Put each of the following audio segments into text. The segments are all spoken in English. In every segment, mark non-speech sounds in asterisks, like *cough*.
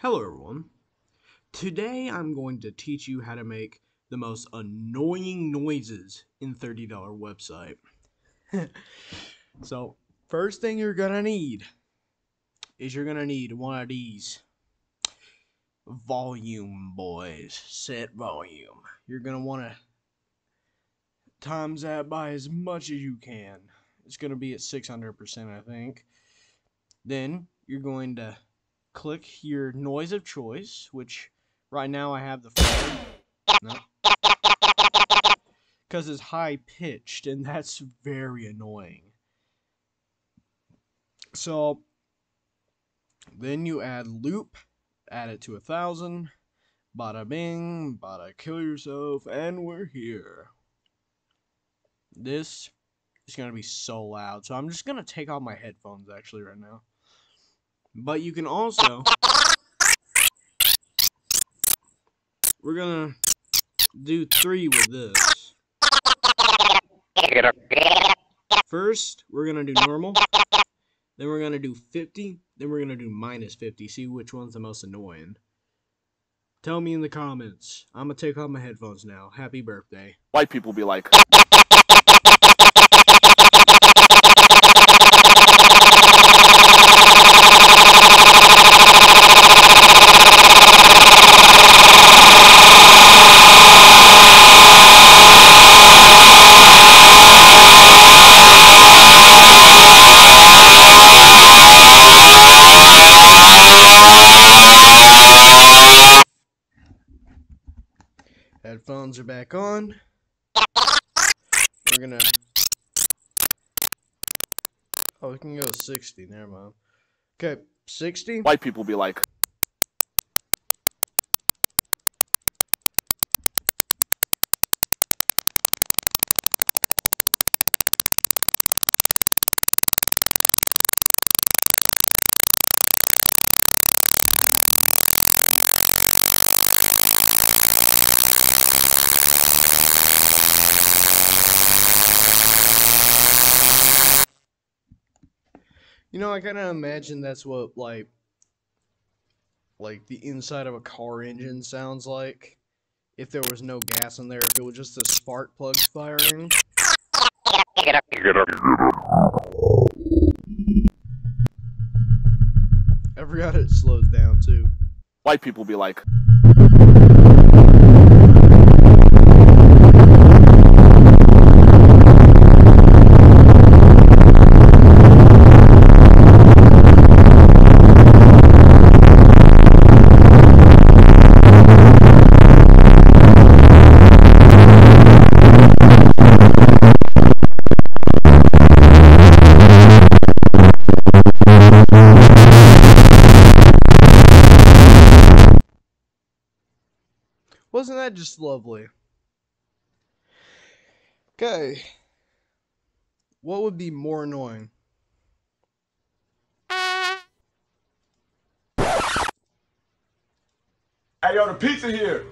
Hello everyone. Today I'm going to teach you how to make the most annoying noises in $30 website. *laughs* so, first thing you're gonna need is you're gonna need one of these volume boys. Set volume. You're gonna wanna times that by as much as you can. It's gonna be at 600% I think. Then you're going to click your noise of choice, which right now I have the phone. No. Because it's high pitched, and that's very annoying. So then you add loop, add it to a thousand. Bada bing, bada kill yourself, and we're here. This is gonna be so loud, so I'm just gonna take off my headphones actually right now. But you can also we're gonna do three with this. First, we're gonna do normal. Then we're gonna do 50. Then we're gonna do minus 50. See which one's the most annoying. Tell me in the comments. I'm gonna take off my headphones now. Happy birthday. White people be like, Headphones are back on. We're gonna. Oh, we can go 60. Never mind. Okay, 60. white people be like, You know, I kind of imagine that's what like, like the inside of a car engine sounds like. If there was no gas in there, if it was just the spark plugs firing. I forgot it slows down too. white people be like, that just lovely? Okay. What would be more annoying? Hey, yo, the pizza here.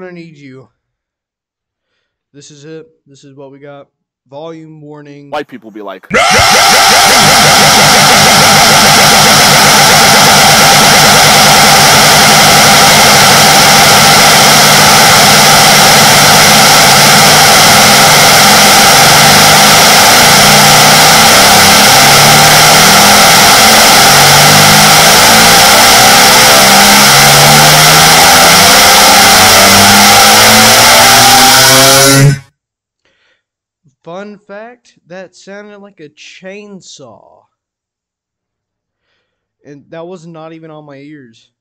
We're gonna need you. This is it. This is what we got. Volume warning. white people be like, *laughs* Fun fact: that sounded like a chainsaw, and that was not even on my ears.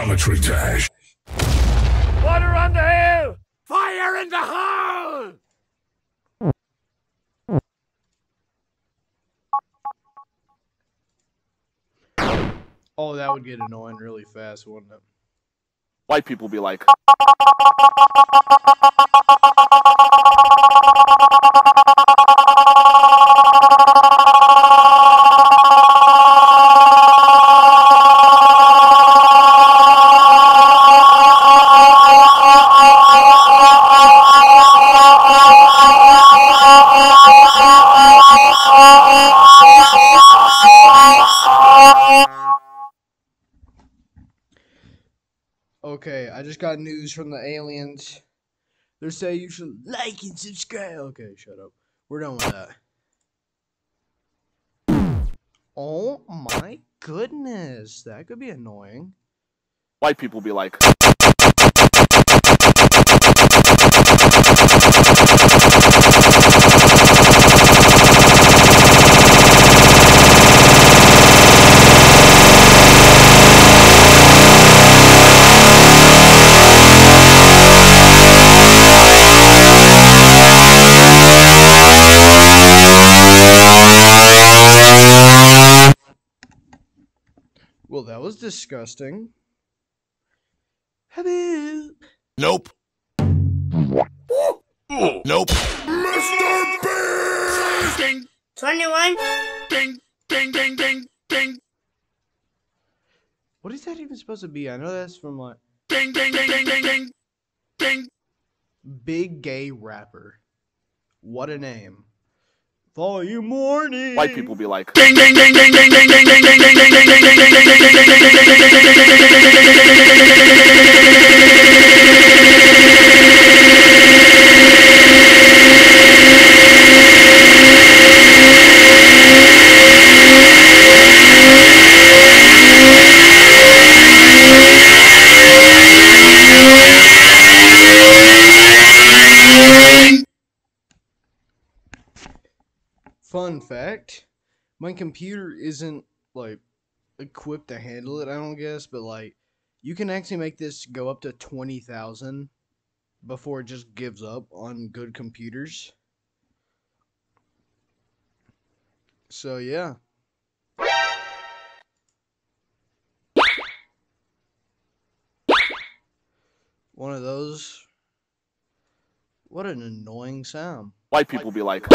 Ooh, new noises. Geometry dash. Underhill! Fire in the hole! Oh, that would get annoying really fast, wouldn't it? White people be like, Okay, I just got news from the aliens. They're saying you should like and subscribe. Okay, shut up. We're done with that. Oh my goodness, that could be annoying. white people be like, disgusting. Hello. Nope. Nope. MrBeast! Ding, 21. ding, ding, ding, ding, ding, What is that even supposed to be? I know that's from like ding, ding, ding, ding, ding, ding, ding. Big Gay Rapper. What a name. Volume warning. white people be like, Ding, ding, ding, ding, ding, ding, ding, ding, ding, ding, ding, ding, ding, ding, ding, ding, Fun fact my computer isn't like equipped to handle it, I don't guess, but like you can actually make this go up to 20,000 before it just gives up on good computers. So, yeah. One of those. What an annoying sound. white people be like,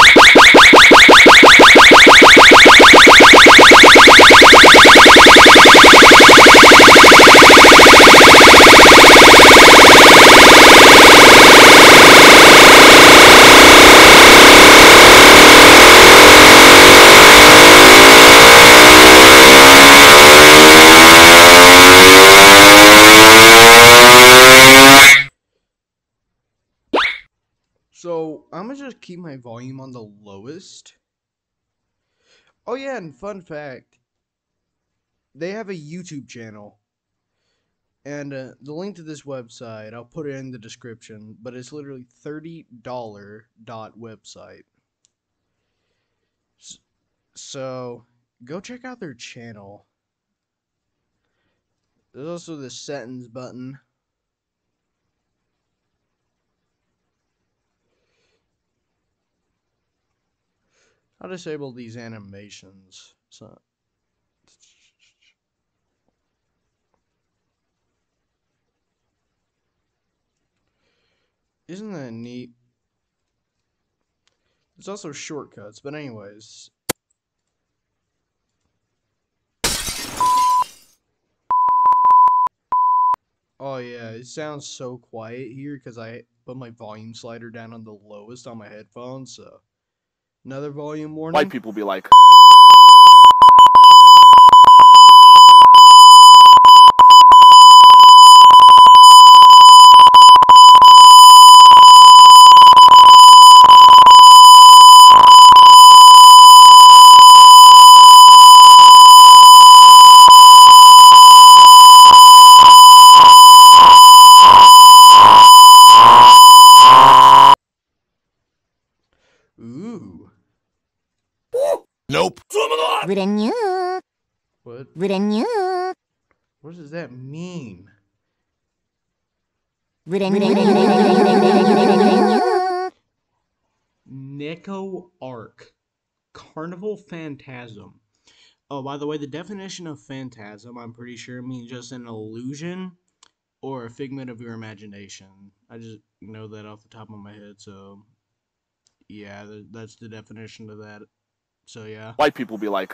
keep my volume on the lowest. Oh yeah, and fun fact, they have a YouTube channel, and uh, the link to this website I'll put it in the description. But it's literally thirty dollar dot website. So go check out their channel. There's also the settings button. I'll disable these animations. So Isn't that neat? There's also shortcuts, but anyways. Oh yeah, it sounds so quiet here because I put my volume slider down on the lowest on my headphones, so another volume warning. white people be like, Neko Arc. Carnival Phantasm. Oh, by the way, the definition of phantasm, I'm pretty sure, means just an illusion or a figment of your imagination. I just know that off the top of my head, so yeah, that's the definition of that. So yeah. White people be like.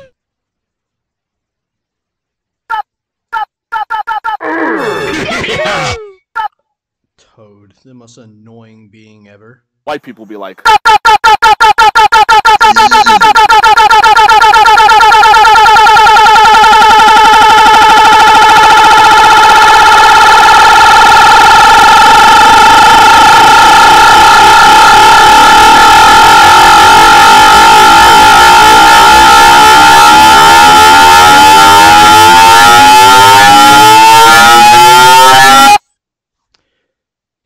'Toad, the most annoying being ever. white people be like, *laughs*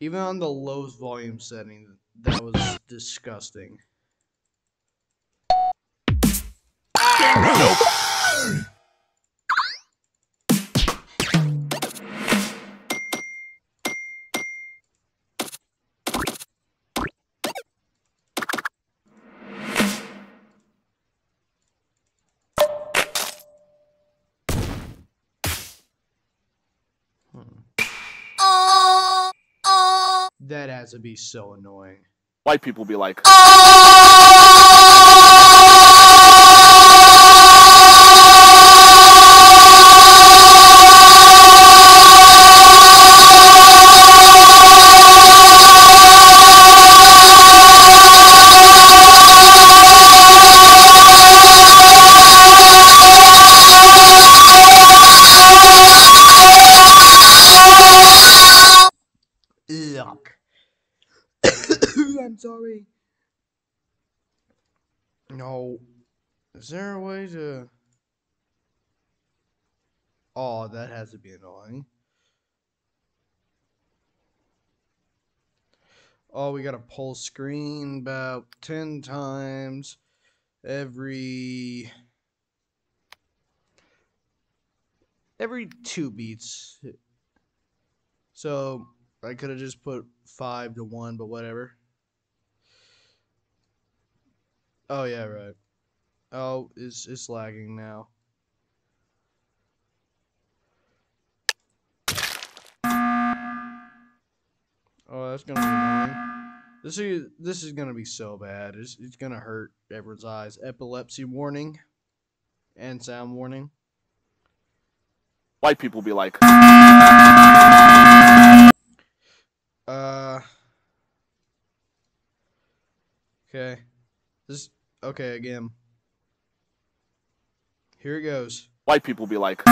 Even on the lowest volume setting, that was disgusting. That has to be so annoying. white people be like, *laughs* *laughs* Yuck. *coughs* I'm sorry. No. Is there a way to. Oh, that has to be annoying. Oh, we gotta pull screen about 10 times every. Every two beats. So I could have just put five to one, but whatever. Oh yeah, right. Oh, it's it's lagging now. Oh, that's gonna be annoying. This is this is gonna be so bad. It's it's gonna hurt everyone's eyes. Epilepsy warning, and sound warning. white people be like, Uh. Okay. This. Okay, again. Here it goes. white people be like,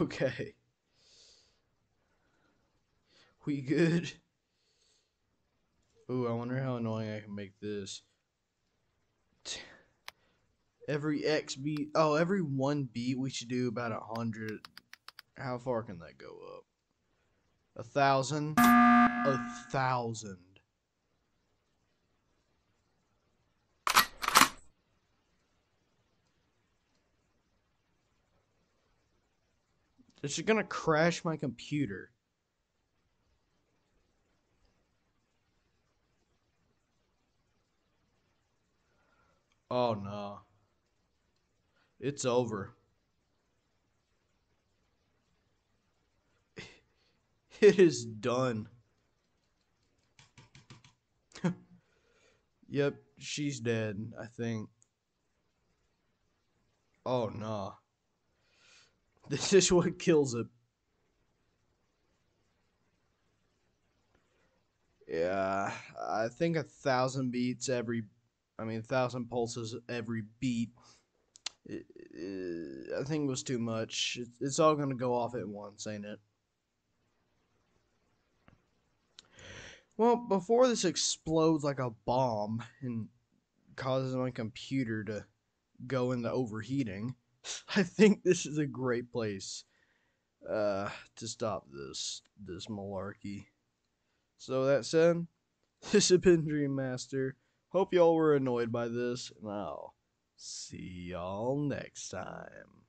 Okay. We good? Ooh, I wonder how annoying I can make this. Every X beat, oh, every one beat, we should do about a hundred. How far can that go up? A thousand? A thousand. This is gonna crash my computer. Oh no. It's over. *laughs* It is done. *laughs* yep, she's dead, I think. Oh no. *laughs* This is what kills it. Yeah, I think a thousand beats every, I mean, a thousand pulses every beat. i- i- I think it was too much. It's, it's all gonna go off at once, ain't it? Well, before this explodes like a bomb and causes my computer to go into overheating, *laughs* I think this is a great place uh, to stop this this malarkey. So that said, *laughs* this has been DreamMaster. Hope y'all were annoyed by this, and I'll see y'all next time.